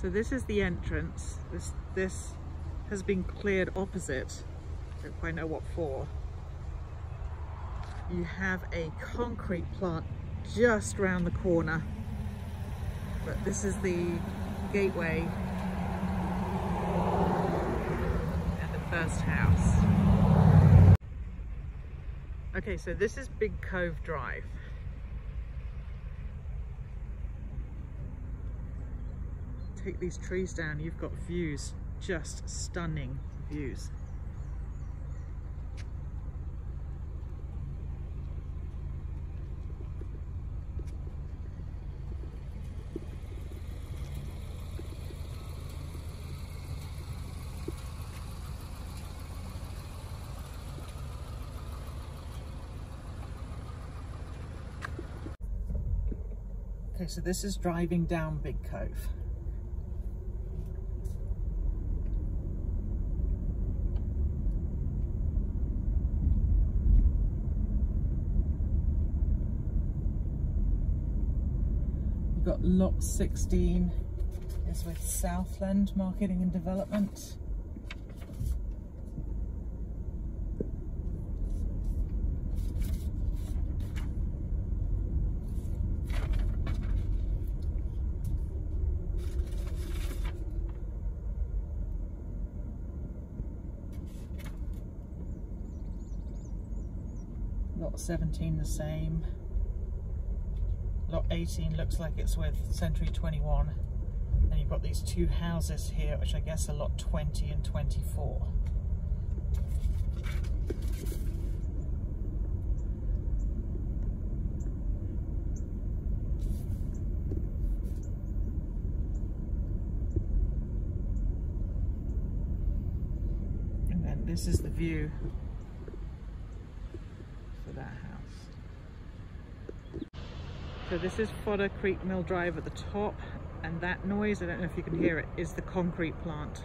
So this is the entrance. This, this has been cleared opposite. Don't quite know what for. You have a concrete plant just round the corner. But this is the gateway and the first house. Okay, so this is Big Cove Drive. Take these trees down, you've got views, just stunning views. Okay, so this is driving down Big Cove. We've got lot 16 is with Southland Marketing and Development. Lot 17 the same. Lot 18 looks like it's with Century 21. And you've got these two houses here, which I guess are lot 20 and 24. And then this is the view for that house. So this is Fodder Creek Mill Drive at the top and that noise, I don't know if you can hear it, is the concrete plant.